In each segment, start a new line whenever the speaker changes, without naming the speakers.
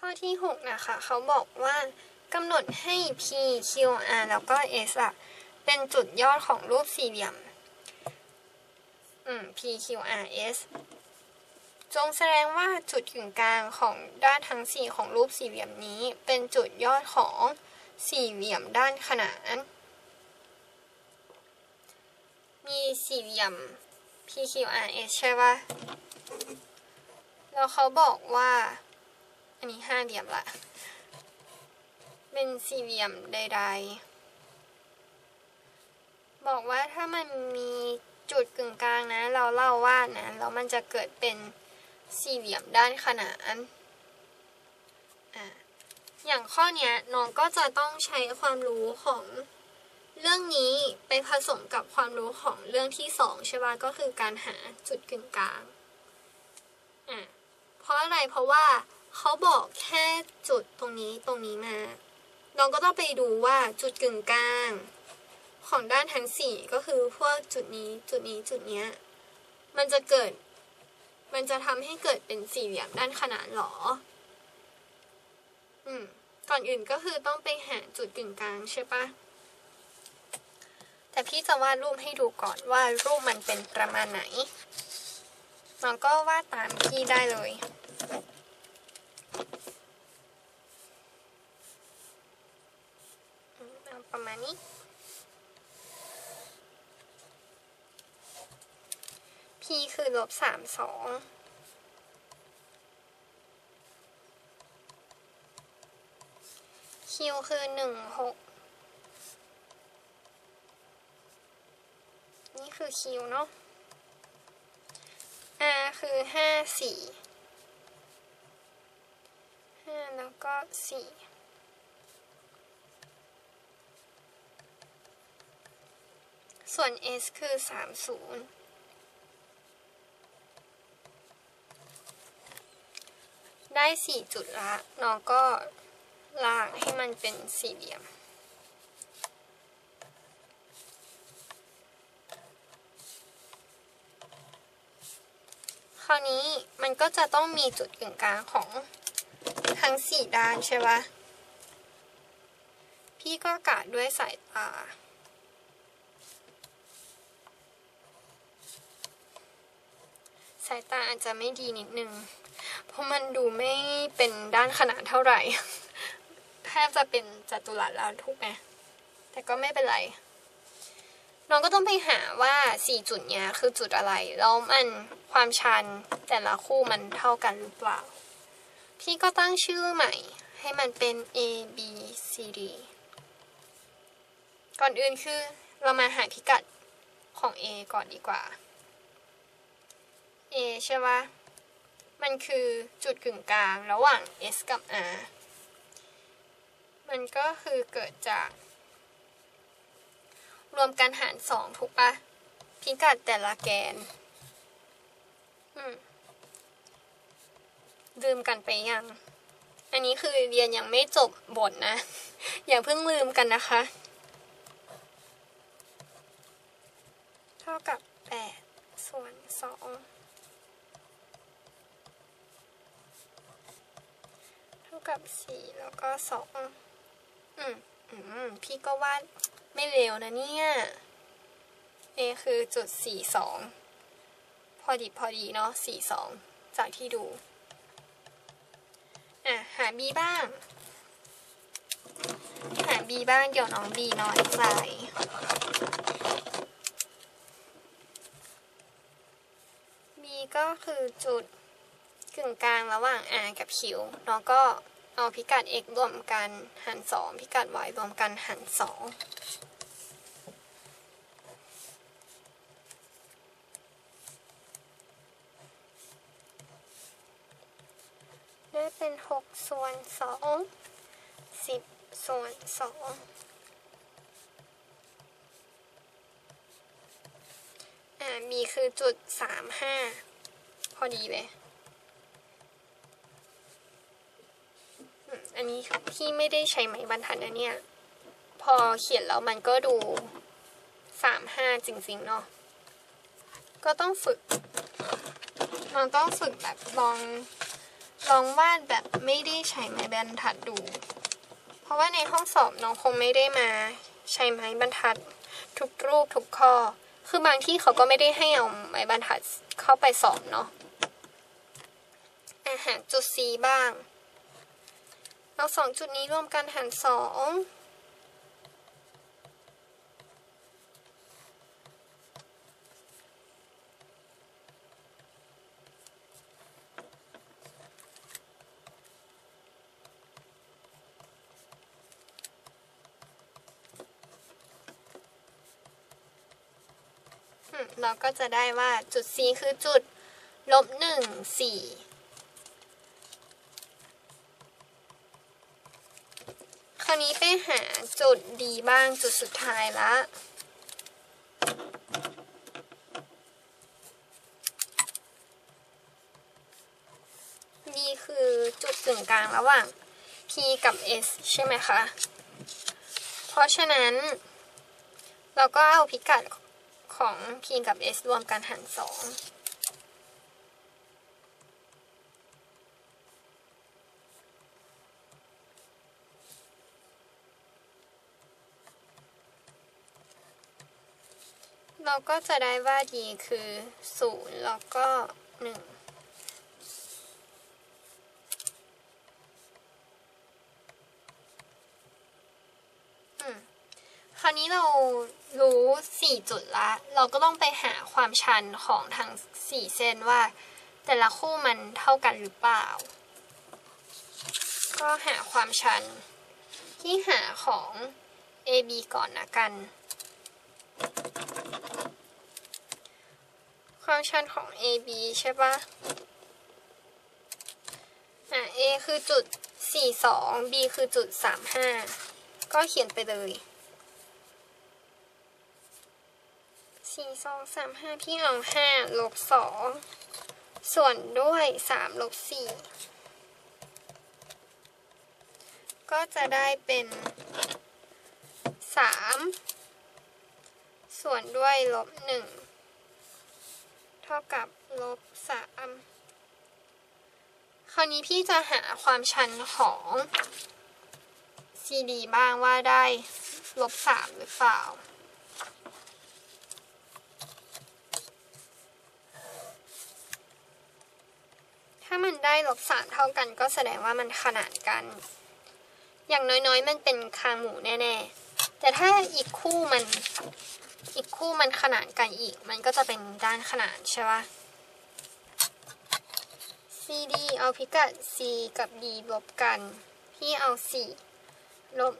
ข้อที่ 6 นะคะ เขาบอกว่ากำหนดให้ P Q R แล้วก็ S อะเป็นจุดยอดของรูปสี่เหลี่ยม อืม P Q R S จงแสดงว่าจุดกึ่งกลางของด้านทั้ง 4 ของรูปสี่เหลี่ยมนี้ เป็นจุดยอดของสี่เหลี่ยมด้านขนาน มีสี่เหลี่ยม PQRS ใช่ปะแล้วเขาบอกว่า อันนี้ห้าเหลี่ยมละ เป็นสี่เหลี่ยมใดๆ บอกว่าถ้ามันมีจุดกึ่งกลางนะ เราเล่าว่านะแล้วมันจะเกิดเป็นสี่เหลี่ยมด้านขนานอะอย่างข้อนี้น้องก็จะต้องใช้ความรู้ของเรื่องนี้ไปผสมกับความรู้ของเรื่องที่สองใช่ป่ะก็คือการหาจุดกึ่งกลางอะเพราะอะไรเพราะว่า เขาบอกแค่จุดตรงนี้ตรงนี้มา น้องก็ต้องไปดูว่าจุดกึ่งกลาง ของด้านทั้งสี่ก็คือพวกจุดนี้จุดนี้จุดเนี้ย มันจะเกิด มันจะทำให้เกิดเป็นสี่เหลี่ยมด้านขนานหรอ อืม ก่อนอื่นก็คือต้องไปหาจุดกึ่งกลางใช่ปะแต่พี่จะวาดรูปให้ดูก่อนว่ารูปมันเป็นประมาณไหนน้องก็วาดตามพี่ได้เลยอืมเอาประมาณ นี้ p คือลบสามสอง q คือหนึ่งหกนี่คือ q เนาะ r คือห้าสี่ห้าแล้วก็สี่ ส่วน s คือสามศูนย์ได้สี่จุดละน้องก็ลากให้มันเป็นสี่เหลี่ยม คราวนี้มันก็จะต้องมีจุดกึ่งกลางของทั้งสี่ด้านใช่ปะพี่ก็กะด้วยสายตา สายตาอาจจะไม่ดีนิดนึง เพราะมันดูไม่เป็นด้านขนาดเท่าไหร่ แทบจะเป็นจัตุรัสแล้วทุกไหมแต่ก็ไม่เป็นไร น้องก็ต้องไปหาว่าสี่จุดเนี้ยคือจุดอะไร แล้วมันความชันแต่ละคู่มันเท่ากันหรือเปล่า พี่ก็ตั้งชื่อใหม่ ให้มันเป็น A B C D ก่อนอื่นคือเรามาหาพิกัดของ A ก่อนดีกว่า A ใช่ปะมันคือจุดกึ่งกลางระหว่าง S กับ R มันก็คือเกิดจาก รวมกันหารสองถูกปะพิกัดแต่ละแกน อืมลืมกันไปยัง อันนี้คือเรียนยังไม่จบบทนะ อย่าเพิ่งลืมกันนะคะ เท่ากับแปดส่วนสองเท่า กับสี่แล้วก็สองอืมอืมพี่ก็วาดไม่เร็วนะเนี่ย A คือจุดสี่สองพอดีพอดีเนาะสี่สองจากที่ดู อะ หา B บ้าง หา B บ้างเดี๋ยวน้อง B น้อยใจ B ก็คือจุดกึ่งกลางระหว่าง R กับ Q น้องก็ เอาพิกัด x รวมกันหารสองพิกัด y รวมกันหารสองได้เป็นหกส่วนสองสิบส่วนสองอ่า มีคือจุดสามห้าพอดีเลย อั นนี้พี่ไม่ได้ใช้ไม้บรรทัดนะเนี่ย พอเขียนแล้วมันก็ดูสามห้าจริงๆเนาะก็ต้องฝึกมันต้องฝึกแบบลองลองวาดแบบไม่ได้ใช้ไม้บรรทัดดู เพราะว่าในห้องสอบน้องคงไม่ได้มาใช้ไม้บรรทัด ทุกรูปทุกข้อ คือบางที่เขาก็ไม่ได้ให้เอาไม้บรรทัดเข้าไปสอบเนาะอาหารจุด C บ้าง เอาสองจุดนี้รวมกันหารสองเราก็จะได้ว่าจุด C คือจุดลบหนึ่งสี่ อนนี้ไปหาจุดดีบ้างจุดสุดท้ายละดีคือจุดกึ่งกลางระหว่าง p กับ s ใช่ไหมคะ เพราะฉะนั้น เราก็เอาพิกัดของ p กับ s รวมกันหาร2 เราก็จะได้ว่า D คือศูนย์แล้วก็หนึ่งคราวนี้เรารู้4จุดละ เราก็ต้องไปหาความชันของทั้ง4เส้นว่า แต่ละคู่มันเท่ากันหรือเปล่า ก็หาความชันที่หาของ AB ก่อนนะกัน ความชันของ AB ใช่ปะอะ A คือจุด 42 B คือจุด 35 ก็เขียนไปเลยสี่สองสามห้าพี่เอาห้าลบสองส่วนด้วยสามลบสี่ก็จะได้เป็นสามส่วนด้วยลบหนึ่ง เท่ากับลบสามคราวนี้พี่จะหาความชันของ CD บ้างว่าได้ลบสามหรือเปล่า ถ้ามันได้ลบสามเท่ากันก็แสดงว่ามันขนานกัน อย่างน้อยๆ มันเป็นคางหมูแน่ ๆ แต่ถ้าอีกคู่มัน อีกคู่มันขนานกันอีก มันก็จะเป็นด้านขนานใช่ปะ CD เอาพิกัด C กับ D ลบกัน พี่เอา 4 ลบ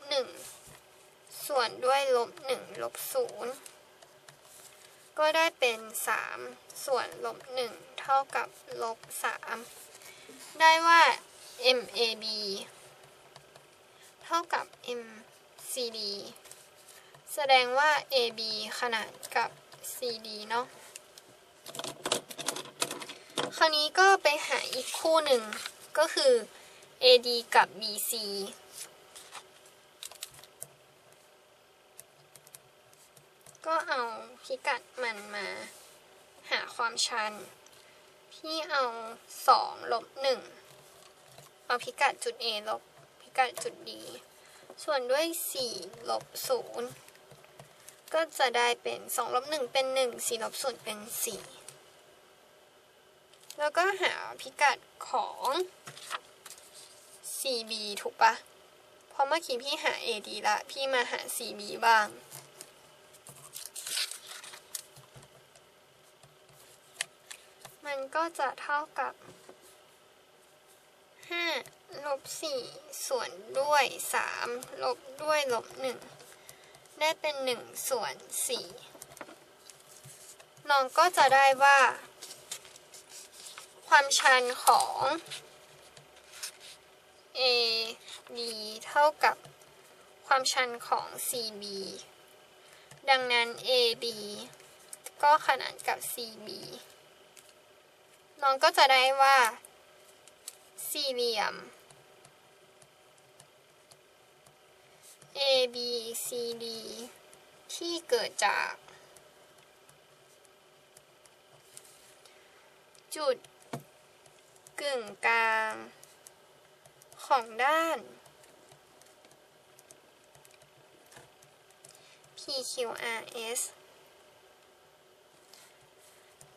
1 ส่วนด้วยลบ 1 ลบ 0 ก็ได้เป็น 3 ส่วนลบ 1 เท่ากับลบ 3 ได้ว่า MAB เท่ากับ MCD แสดงว่า AB ขนานกับ CD เนาะ คราวนี้ก็ไปหาอีกคู่หนึ่งก็คือ AD กับ BC ก็เอาพิกัดมันมา หาความชัน พี่เอา 2 ลบ 1 เอาพิกัดจุด A ลบพิกัดจุด D ส่วนด้วย 4 ลบ 0 ก็จะได้เป็น2ลบ1เป็น 1 4ลบ0เป็น 4 แล้วก็หาพิกัดของ CB ถูกปะเพราะเมื่อกี้พี่หา AD ละ พี่มาหา CB บ้างมันก็จะเท่ากับ 5 ลบ 4 ส่วนด้วย 3 ลบด้วย ลบ 1 ได้เป็น1ส่วน4น้องก็จะได้ว่า ความชันของ A B เท่ากับความชันของ CB ดังนั้น AB ก็ขนานกับ CB น้องก็จะได้ว่า สี่เหลี่ยม ABCD ที่เกิดจาก จุดกึ่งกลาง ของด้าน PQRS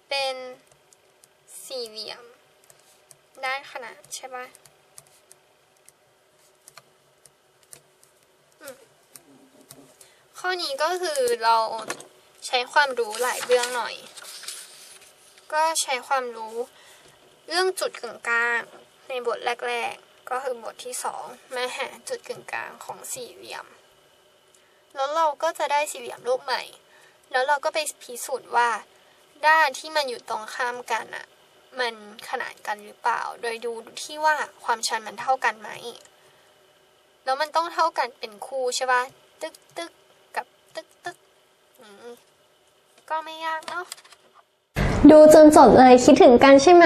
เป็นสี่เหลี่ยม ด้านขนานใช่ปะอื ข้อนี้ก็คือเราใช้ความรู้หลายเรื่องหน่อย ก็ใช้ความรู้เรื่องจุดกึ่งกลางในบทแรก ๆ ก็คือบทที่สองมาหาจุดกึ่งกลางของสี่เหลี่ยม แล้วเราก็จะได้สี่เหลี่ยมรูปใหม่ แล้วเราก็ไปพิสูจน์ว่า ด้านที่มันอยู่ตรงข้ามกันอะมันขนานกันหรือเปล่า โดยดูที่ว่าความชันมันเท่ากันไหม แล้วมันต้องเท่ากันเป็นคู่ใช่ปะตึกตึกกับ ตึกตึกก็ไม่ยากเนาะ
ดูจนจบเลยคิดถึงกันใช่ไหม